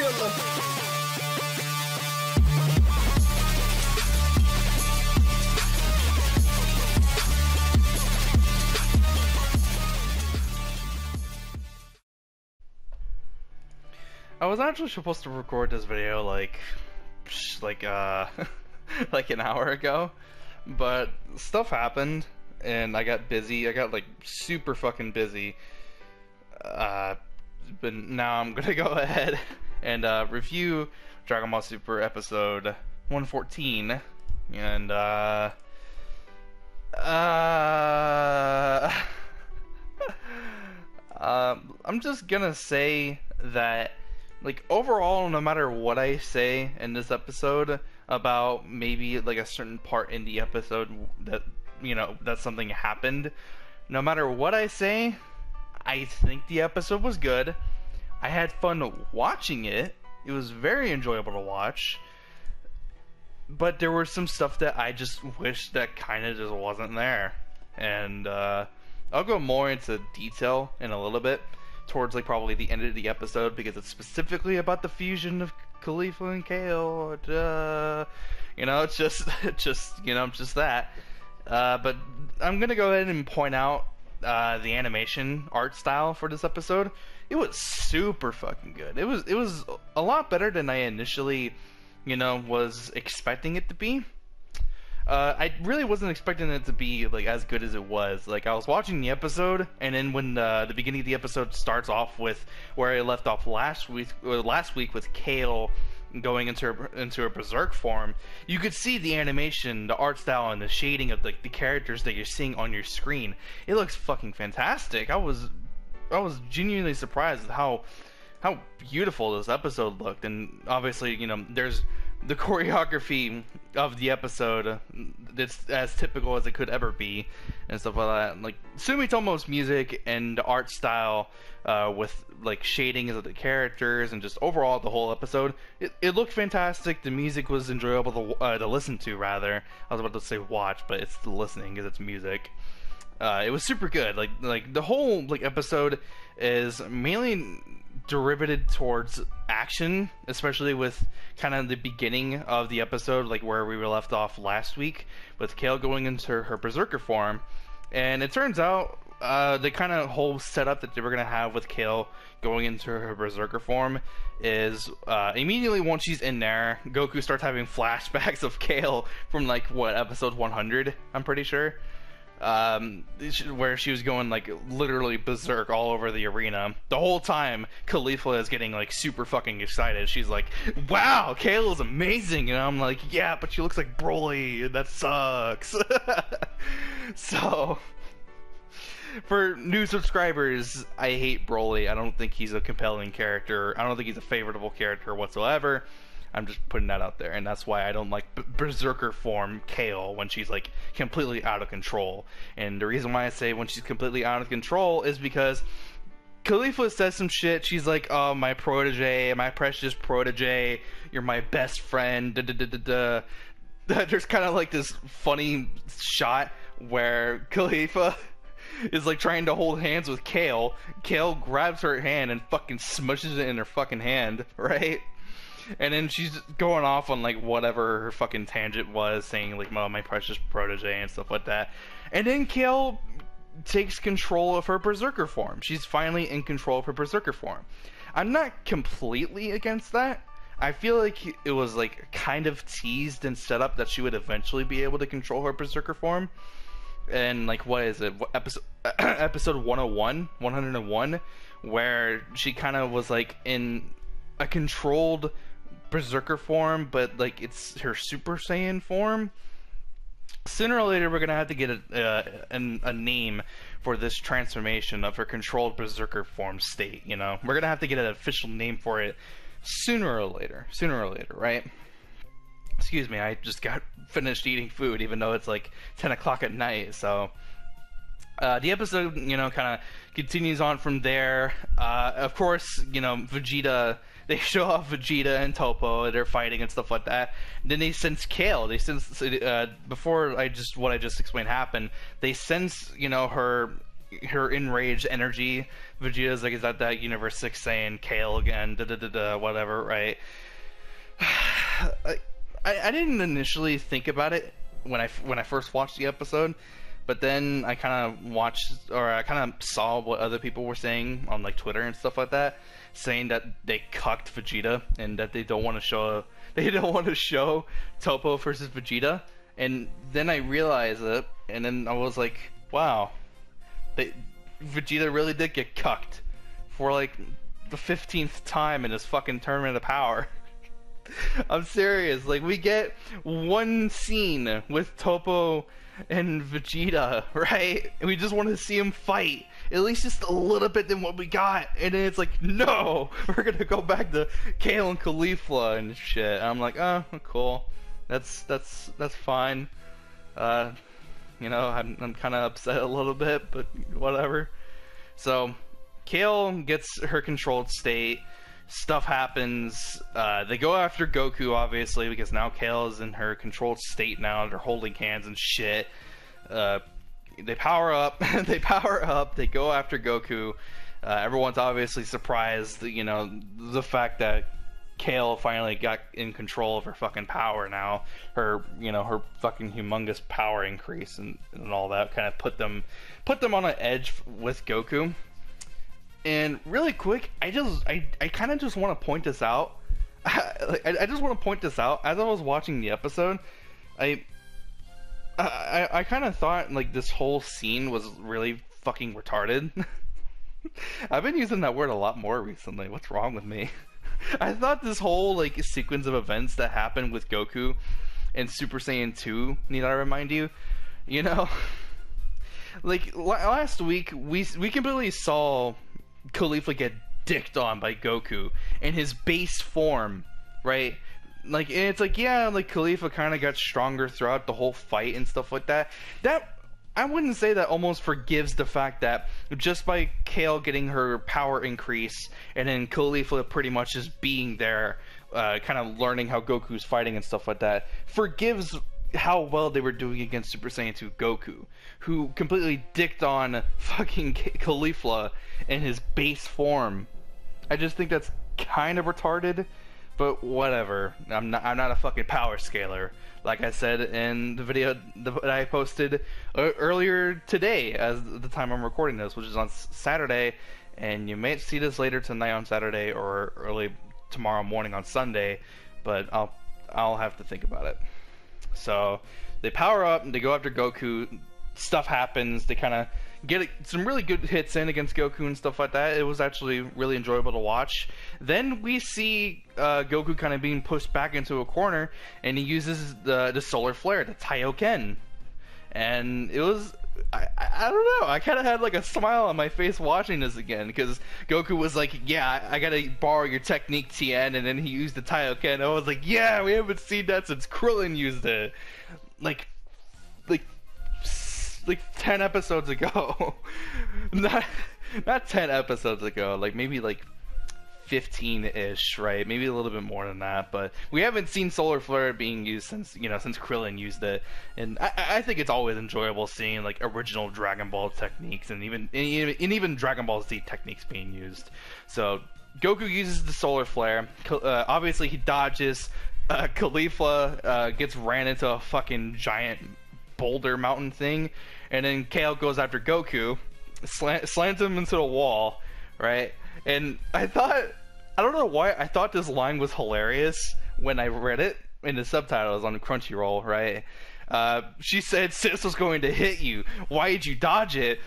killer. I was actually supposed to record this video like, like uh, like an hour ago, but stuff happened and I got busy. I got like super fucking busy. Uh, but now I'm gonna go ahead and uh, review Dragon Ball Super episode 114, and uh, uh, um, I'm just gonna say that like overall no matter what i say in this episode about maybe like a certain part in the episode that you know that something happened no matter what i say i think the episode was good i had fun watching it it was very enjoyable to watch but there was some stuff that i just wish that kind of just wasn't there and uh, i'll go more into detail in a little bit towards like probably the end of the episode because it's specifically about the fusion of Caulifla and Kale. Uh, you know, it's just, just you know, just that. Uh, but I'm gonna go ahead and point out uh, the animation art style for this episode. It was super fucking good. It was, it was a lot better than I initially, you know, was expecting it to be. Uh, I really wasn't expecting it to be like as good as it was. Like I was watching the episode, and then when the, the beginning of the episode starts off with where I left off last week, uh, last week with Kale going into her, into a berserk form, you could see the animation, the art style, and the shading of like the characters that you're seeing on your screen. It looks fucking fantastic. I was I was genuinely surprised at how how beautiful this episode looked, and obviously, you know, there's the choreography of the episode it's as typical as it could ever be and stuff like that. Like sumitomo's music and art style uh, with like shadings of the characters and just overall the whole episode it, it looked fantastic. The music was enjoyable to, uh, to listen to rather. I was about to say watch but it's listening because it's music. Uh, it was super good. Like like the whole like episode is mainly derivated towards action, especially with kind of the beginning of the episode, like where we were left off last week, with Kale going into her berserker form. And it turns out uh, the kind of whole setup that they were gonna have with Kale going into her berserker form is uh, immediately once she's in there, Goku starts having flashbacks of Kale from like what episode 100, I'm pretty sure um, where she was going like literally berserk all over the arena. The whole time, Caulifla is getting like super fucking excited. She's like, "Wow, Kayla's amazing," and I'm like, "Yeah, but she looks like Broly. and That sucks." so, for new subscribers, I hate Broly. I don't think he's a compelling character. I don't think he's a favorable character whatsoever. I'm just putting that out there, and that's why I don't like Berserker form Kale when she's like completely out of control. And the reason why I say when she's completely out of control is because Caulifla says some shit. She's like, "Oh, my protege, my precious protege, you're my best friend." Da, da, da, da, da. There's kind of like this funny shot where Caulifla is like trying to hold hands with Kale. Kale grabs her hand and fucking smushes it in her fucking hand, right? And then she's going off on like whatever her fucking tangent was, saying like, "Oh, my precious protege" and stuff like that. And then Kale takes control of her berserker form. She's finally in control of her berserker form. I'm not completely against that. I feel like it was like kind of teased and set up that she would eventually be able to control her berserker form. And like what is it? Episode episode 101, 101 where she kind of was like in a controlled berserker form, but like it's her Super Saiyan form. Sooner or later, we're gonna have to get a, uh, a, a name for this transformation of her controlled berserker form state. You know, we're gonna have to get an official name for it sooner or later. Sooner or later, right? Excuse me, I just got finished eating food, even though it's like 10 o'clock at night. So, uh, the episode, you know, kind of continues on from there. Uh, of course, you know, Vegeta they show off Vegeta and Toppo, they're fighting and stuff like that. And Then they sense Kale. They sense uh, before I just what I just explained happened. They sense you know her her enraged energy. Vegeta's like, is that that Universe Six Saiyan Kale again? Da da da da. Whatever, right? I, I didn't initially think about it when I when I first watched the episode, but then I kind of watched or I kind of saw what other people were saying on like Twitter and stuff like that, saying that they cucked Vegeta and that they don't want to show they don't want to show Toppo versus Vegeta. And then I realized it, and then I was like, wow, they, Vegeta really did get cucked for like the 15th time in his fucking tournament of power. I'm serious. Like we get one scene with Toppo and Vegeta, right? And we just want to see him fight. At least just a little bit than what we got. And then it's like, no, we're gonna go back to Kale and Caulifla and shit. And I'm like, oh, cool. That's that's that's fine. Uh, you know, I'm I'm kind of upset a little bit, but whatever. So, Kale gets her controlled state stuff happens. Uh, they go after Goku, obviously, because now Kale is in her controlled state now. They're holding hands and shit. Uh, they power up. they power up. They go after Goku. Uh, everyone's obviously surprised, you know, the fact that Kale finally got in control of her fucking power now. Her, you know, her fucking humongous power increase and, and all that kind of put them, put them on an edge with Goku. And really quick, I just I, I kind of just want to point this out. I, I just want to point this out. As I was watching the episode, I I, I kind of thought like this whole scene was really fucking retarded. I've been using that word a lot more recently. What's wrong with me? I thought this whole like sequence of events that happened with Goku and Super Saiyan 2, need I remind you? You know, like last week we we completely saw Caulifla get dicked on by Goku in his base form, right? Like it's like yeah, like Caulifla kind of got stronger throughout the whole fight and stuff like that. That I wouldn't say that almost forgives the fact that just by Kale getting her power increase and then Caulifla pretty much just being there, uh, kind of learning how Goku's fighting and stuff like that, forgives how well they were doing against Super Saiyan 2 Goku, who completely dicked on fucking Caulifla in his base form. I just think that's kind of retarded, but whatever. I'm not. I'm not a fucking power scaler. Like I said in the video that I posted uh, earlier today, as the time I'm recording this, which is on Saturday, and you may see this later tonight on Saturday or early tomorrow morning on Sunday, but I'll I'll have to think about it. So they power up and they go after Goku. Stuff happens. They kind of get some really good hits in against Goku and stuff like that. It was actually really enjoyable to watch. Then we see uh, Goku kind of being pushed back into a corner, and he uses the the solar flare, the Taiyoken, and it was. I, I don't know. I kind of had like a smile on my face watching this again because Goku was like, "Yeah, I gotta borrow your technique, Tien," and then he used the Taiyoken. I was like, "Yeah, we haven't seen that since Krillin used it." Like, like like 10 episodes ago. not not 10 episodes ago, like maybe like 15-ish, right? Maybe a little bit more than that, but we haven't seen Solar Flare being used since, you know, since Krillin used it. And I, I think it's always enjoyable seeing like original Dragon Ball techniques and even and even, Dragon Ball Z techniques being used. So Goku uses the Solar Flare. Uh, obviously, he dodges. Uh, Caulifla uh, gets ran into a fucking giant boulder mountain thing, and then Kale goes after Goku, slant, slants him into the wall, right? And I thought, I don't know why, I thought this line was hilarious when I read it in the subtitles on Crunchyroll, right? Uh, she said, Sis was going to hit you. Why did you dodge it?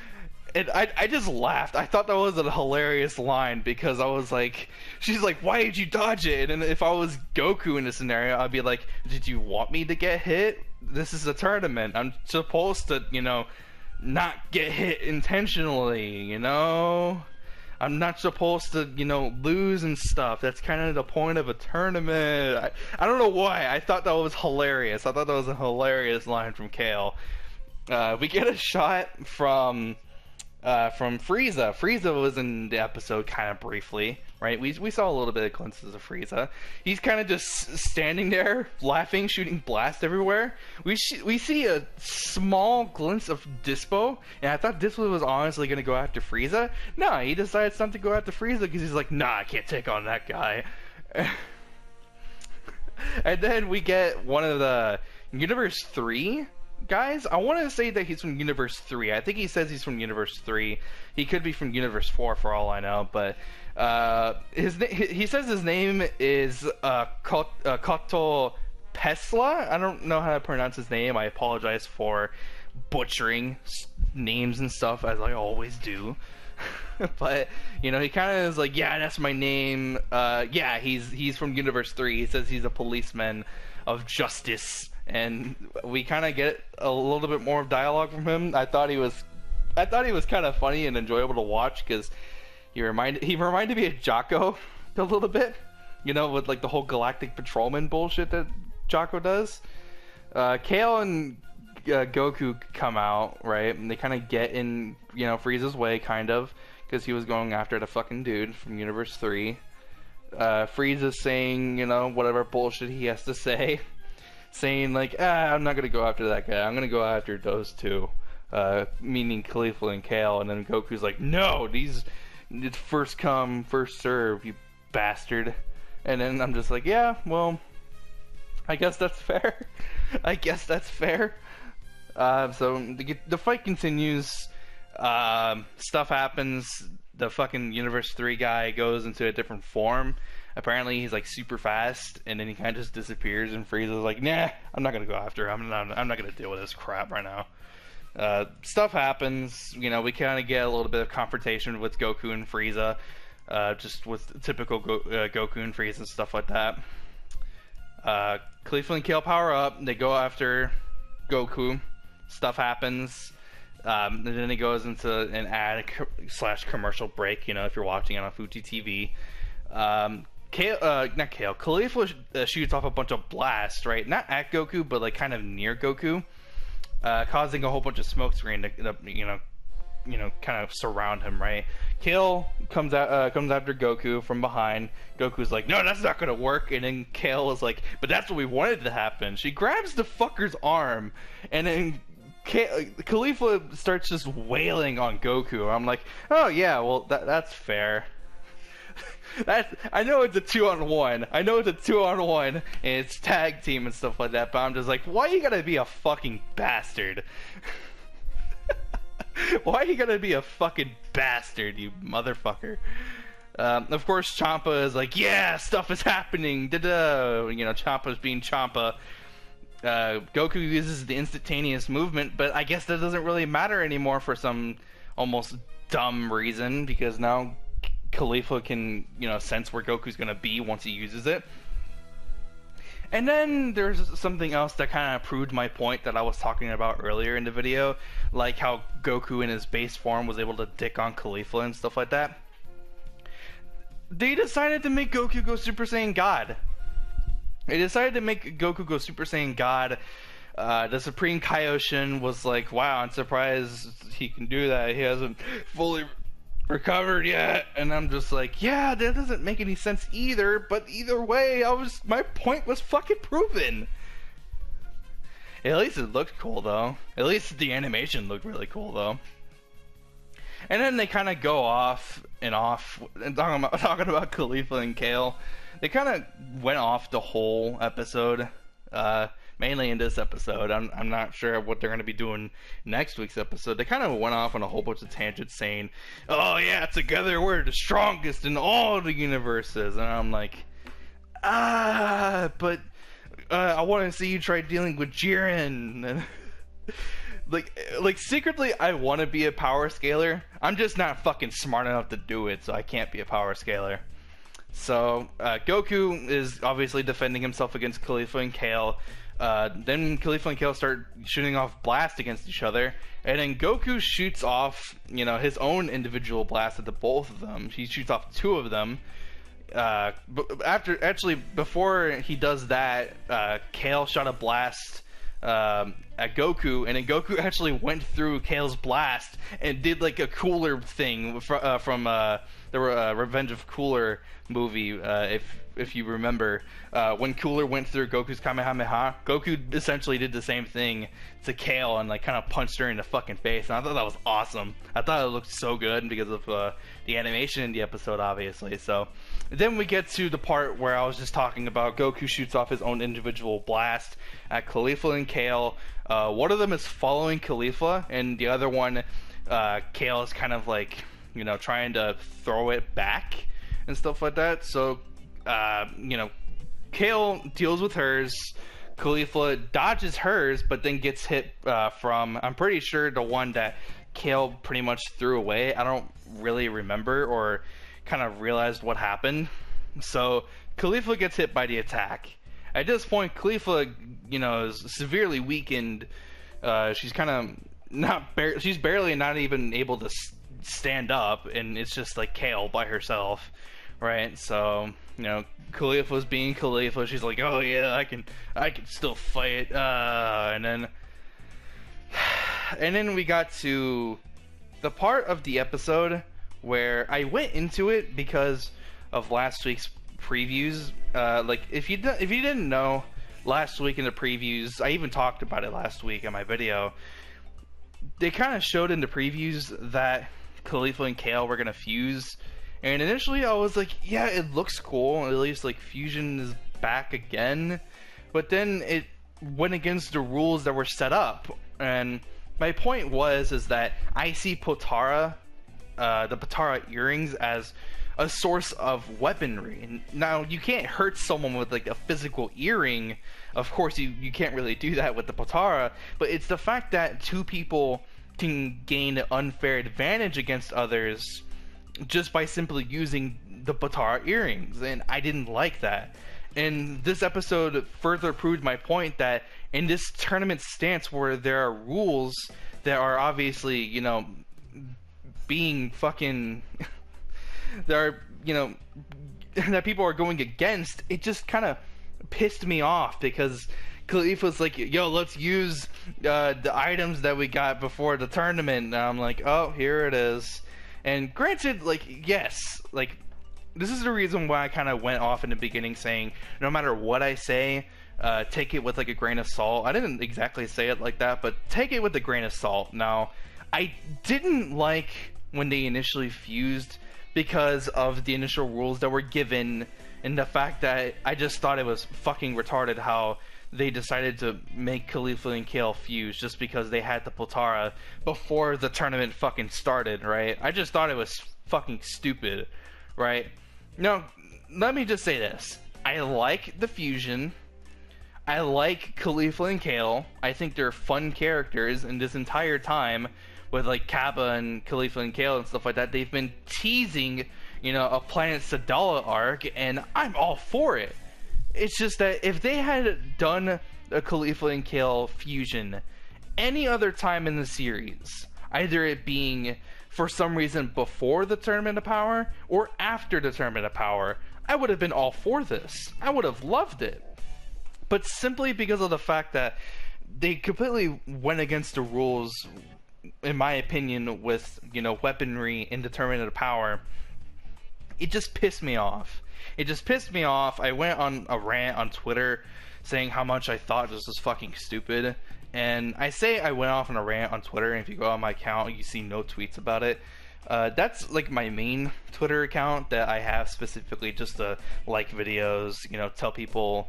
and I, I just laughed. I thought that was a hilarious line because I was like, she's like, why did you dodge it? And if I was Goku in this scenario, I'd be like, did you want me to get hit? This is a tournament. I'm supposed to, you know, not get hit intentionally, you know? I'm not supposed to, you know, lose and stuff. That's kind of the point of a tournament. I, I don't know why. I thought that was hilarious. I thought that was a hilarious line from Kale. Uh, we get a shot from uh, from Frieza. Frieza was in the episode kind of briefly, right? We, we saw a little bit of glimpses of Frieza. He's kind of just standing there, laughing, shooting blast everywhere. We we see a small glimpse of Dyspo, and I thought Dyspo was honestly going to go after Frieza. No, he decides not to go after Frieza because he's like, nah, I can't take on that guy. and then we get one of the Universe 3 guys. I want to say that he's from Universe 3. I think he says he's from Universe 3. He could be from Universe 4 for all I know, but uh, his he says his name is uh, Kot, uh, Koto Pesla. I don't know how to pronounce his name. I apologize for butchering names and stuff as I always do. but you know, he kind of is like, yeah, that's my name. Uh, yeah, he's he's from Universe Three. He says he's a policeman of justice, and we kind of get a little bit more of dialogue from him. I thought he was, I thought he was kind of funny and enjoyable to watch because he reminded he reminded me of Jaco a little bit. You know, with like the whole Galactic Patrolman bullshit that Jaco does. Uh, Kale and uh, Goku come out, right? And they kind of get in, you know, Frieza's way, kind of, because he was going after the fucking dude from Universe 3. Uh, Frieza's saying, you know, whatever bullshit he has to say. Saying, like, ah, I'm not gonna go after that guy, I'm gonna go after those two. Uh, meaning Caulifla and Kale, and then Goku's like, no, these, it's first come, first serve, you bastard. And then I'm just like, yeah, well, I guess that's fair. I guess that's fair. Uh, so the, the fight continues. Um, stuff happens. The fucking Universe 3 guy goes into a different form. Apparently, he's like super fast, and then he kind of just disappears. And Frieza's. like, "Nah, I'm not gonna go after him. I'm not. I'm not gonna deal with this crap right now." Uh, stuff happens. You know, we kind of get a little bit of confrontation with Goku and Frieza, uh, just with typical Go- uh, Goku and Frieza and stuff like that. Uh, Caulifla and Kale power up. They go after Goku stuff happens. Um, and then it goes into an ad slash commercial break. You know, if you're watching it on Fuji TV, um, Kale, uh, not Kale, Caulifla uh, shoots off a bunch of blasts, right? Not at Goku, but like kind of near Goku, uh, causing a whole bunch of smoke screen to, you know, you know, kind of surround him, right? Kale comes out, uh, comes after Goku from behind. Goku's like, "No, that's not gonna work." And then Kale is like, "But that's what we wanted to happen." She grabs the fucker's arm, and then Caulifla starts just wailing on Goku. I'm like, oh yeah, well that that's fair. That's I know it's a two on one. I know it's a two on one and it's tag team and stuff like that. But I'm just like, why you gotta be a fucking bastard? why you gotta be a fucking bastard, you motherfucker? Um, of course, Champa is like, yeah, stuff is happening. Da-da. You know, Champa's being Champa uh, Goku uses the instantaneous movement, but I guess that doesn't really matter anymore for some almost dumb reason because now Caulifla can, you know, sense where Goku's gonna be once he uses it. And then there's something else that kind of proved my point that I was talking about earlier in the video, like how Goku in his base form was able to dick on Caulifla and stuff like that. They decided to make Goku go Super Saiyan God. They decided to make Goku go Super Saiyan God. Uh, the Supreme Kaioshin was like, wow, I'm surprised he can do that. He hasn't fully recovered yet. And I'm just like, yeah, that doesn't make any sense either. But either way, I was my point was fucking proven. At least it looked cool though. At least the animation looked really cool though. And then they kind of go off and off and talking about talking about Caulifla and Kale they kind of went off the whole episode, uh, mainly in this episode. I'm, I'm not sure what they're going to be doing next week's episode. They kind of went off on a whole bunch of tangents saying, oh, yeah, together we're the strongest in all the universes. And I'm like, ah, but uh, I want to see you try dealing with Jiren. like like secretly I want to be a power scaler. I'm just not fucking smart enough to do it, so I can't be a power scaler. So uh, Goku is obviously defending himself against Caulifla and Kale. Uh, then Caulifla and Kale start shooting off blasts against each other, and then Goku shoots off, you know, his own individual blast at the both of them. He shoots off two of them. Uh, after actually before he does that, uh, Kale shot a blast um, at Goku, and then Goku actually went through Kale's blast and did like a cooler thing fr- uh, from uh, the uh, Revenge of Cooler movie, uh, if if you remember, uh, when Cooler went through Goku's Kamehameha, Goku essentially did the same thing to Kale and like kind of punched her in the fucking face, and I thought that was awesome. I thought it looked so good because of uh, the animation in the episode, obviously. So then we get to the part where I was just talking about Goku shoots off his own individual blast at Caulifla and Kale. Uh, one of them is following Caulifla, and the other one, uh, Kale is kind of like, you know, trying to throw it back and stuff like that. So, uh, you know, Kale deals with hers. Caulifla dodges hers, but then gets hit uh, from, I'm pretty sure, the one that Kale pretty much threw away. I don't really remember or kind of realized what happened. So, Caulifla gets hit by the attack. At this point, Caulifla, you know, is severely weakened. Uh, she's kind of not bar- she's barely not even able to s- stand up, and it's just like Kale by herself, right? So you know, Caulifla's being Caulifla. She's like, oh yeah, I can I can still fight. Uh, and then and then we got to the part of the episode where I went into it because of last week's previews. Uh, like if you if you didn't know, last week in the previews, I even talked about it last week in my video. They kind of showed in the previews that Caulifla and Kale were gonna fuse, and initially I was like, yeah, it looks cool. At least like fusion is back again, but then it went against the rules that were set up. And my point was is that I see Potara, uh, the Potara earrings as a source of weaponry. Now you can't hurt someone with like a physical earring. Of course, you you can't really do that with the Potara. But it's the fact that two people can gain an unfair advantage against others just by simply using the Potara earrings, and I didn't like that. And this episode further proved my point that in this tournament stance where there are rules that are obviously, you know, being fucking there are you know that people are going against it just kind of pissed me off because Caulifla was like yo let's use uh, the items that we got before the tournament and I'm like oh here it is and granted like yes like this is the reason why I kind of went off in the beginning saying no matter what I say uh, take it with like a grain of salt. I didn't exactly say it like that but take it with a grain of salt. Now I didn't like when they initially fused because of the initial rules that were given and the fact that I just thought it was fucking retarded how they decided to make Caulifla and Kale fuse just because they had the Potara before the tournament fucking started, right? I just thought it was fucking stupid, right? No, let me just say this. I like the fusion. I like Caulifla and Kale. I think they're fun characters, and this entire time, with like Cabba and Caulifla and Kale and stuff like that, they've been teasing, you know, a Planet Sadala arc, and I'm all for it. It's just that if they had done a Caulifla and Kale fusion any other time in the series, either it being for some reason before the Tournament of Power or after the Tournament of Power, I would have been all for this. I would have loved it. But simply because of the fact that they completely went against the rules in my opinion, with you know weaponry in the Tournament of power, it just pissed me off. It just pissed me off. I went on a rant on Twitter saying how much I thought this was fucking stupid. And I say I went off on a rant on Twitter, and if you go on my account, you see no tweets about it. Uh, that's like my main Twitter account that I have specifically just to like videos, you know, tell people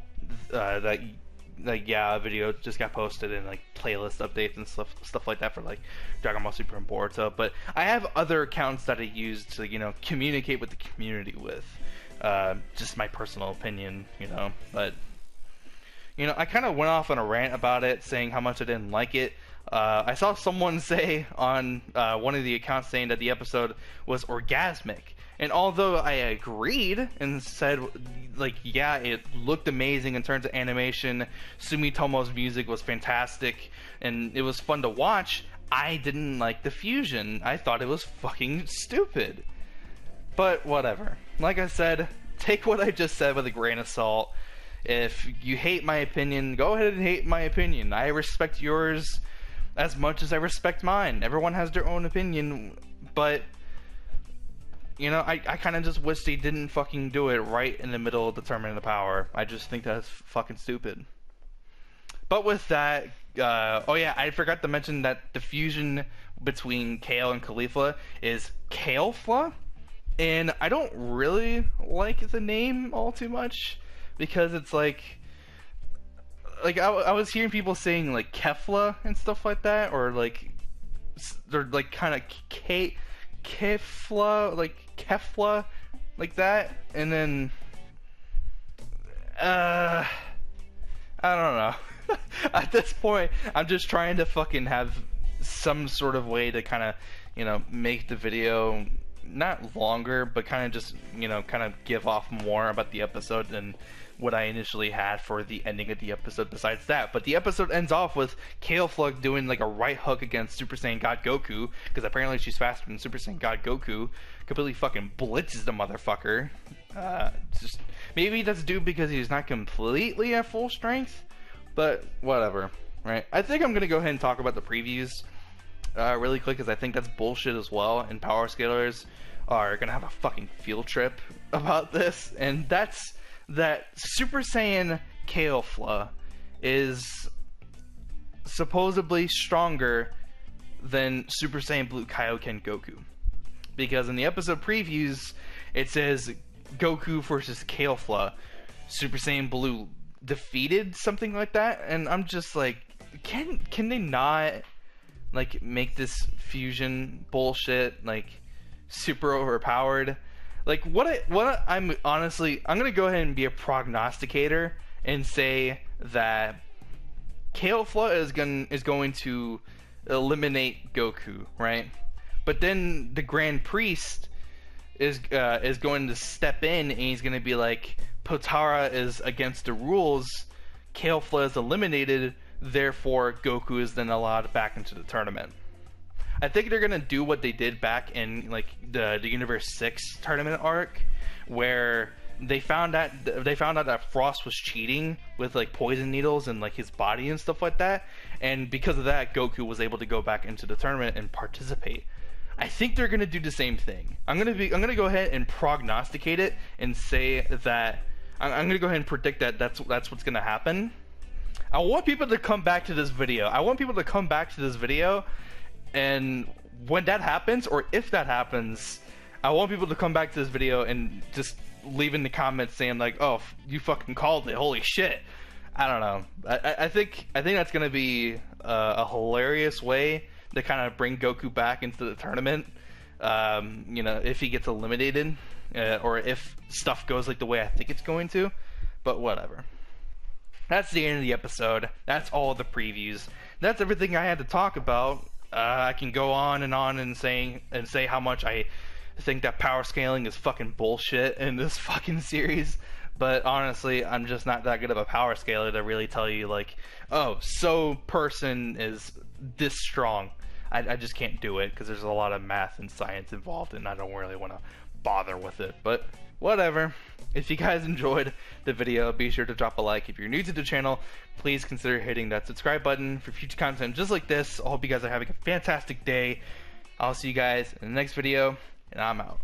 uh, that like yeah, a video just got posted and like playlist updates and stuff stuff like that for like Dragon Ball Super and Boruto. But I have other accounts that I use to you know communicate with the community with. Uh, just my personal opinion, you know. But you know, I kind of went off on a rant about it, saying how much I didn't like it. Uh, I saw someone say on uh, one of the accounts saying that the episode was orgasmic. And although I agreed and said, like, yeah, it looked amazing in terms of animation, Sumitomo's music was fantastic, and it was fun to watch, I didn't like the fusion. I thought it was fucking stupid. But whatever. Like I said, take what I just said with a grain of salt. If you hate my opinion, go ahead and hate my opinion. I respect yours as much as I respect mine. Everyone has their own opinion, but you know, I, I kind of just wish they didn't fucking do it right in the middle of determining the Power. I just think that's fucking stupid. But with that, uh, oh yeah, I forgot to mention that the fusion between Kale and Caulifla is Kalefla, and I don't really like the name all too much because it's like, like I, I was hearing people saying like Kefla and stuff like that, or like they're like kind of K Kefla, like Kefla, like that, and then uh, I don't know. At this point, I'm just trying to fucking have some sort of way to kind of, you know, make the video not longer, but kind of just, you know, kind of give off more about the episode than what I initially had for the ending of the episode besides that. But the episode ends off with Kale Flug doing like a right hook against Super Saiyan God Goku, because apparently she's faster than Super Saiyan God Goku. Completely fucking blitzes the motherfucker. Uh, just maybe that's due because he's not completely at full strength, but whatever, right? I think I'm gonna go ahead and talk about the previews uh, really quick because I think that's bullshit as well. And power scalers are gonna have a fucking field trip about this, and that's that Super Saiyan Kaofla is supposedly stronger than Super Saiyan Blue Kaioken Goku. Because in the episode previews, it says Goku versus Kaofla, Super Saiyan Blue defeated something like that, and I'm just like, can can they not like make this fusion bullshit like super overpowered? Like what I what I'm honestly I'm gonna go ahead and be a prognosticator and say that Kaofla is going is going to eliminate Goku, right? But then the Grand Priest is uh, is going to step in and he's going to be like, Potara is against the rules. Kaofla is eliminated, therefore Goku is then allowed back into the tournament. I think they're gonna do what they did back in like the the Universe Six tournament arc, where they found out they found out that Frost was cheating with like poison needles and like his body and stuff like that, and because of that, Goku was able to go back into the tournament and participate. I think they're gonna do the same thing. I'm gonna be I'm gonna go ahead and prognosticate it and say that I'm, I'm gonna go ahead and predict that that's that's what's gonna happen. I want people to come back to this video. I want people to come back to this video and when that happens, or if that happens, I want people to come back to this video and just leave in the comments saying like, "Oh, you fucking called it! Holy shit!" I don't know. I, I think I think that's gonna be uh, a hilarious way to kind of bring Goku back into the tournament. Um, you know, if he gets eliminated, uh, or if stuff goes like the way I think it's going to. But whatever. That's the end of the episode. That's all the previews. That's everything I had to talk about. Uh, I can go on and on and saying and say how much I think that power scaling is fucking bullshit in this fucking series. But honestly, I'm just not that good of a power scaler to really tell you like, oh, so person is this strong. I, I just can't do it because there's a lot of math and science involved, and I don't really want to bother with it. But whatever. If you guys enjoyed the video, be sure to drop a like. If you're new to the channel, please consider hitting that subscribe button for future content just like this. I hope you guys are having a fantastic day. I'll see you guys in the next video, and I'm out.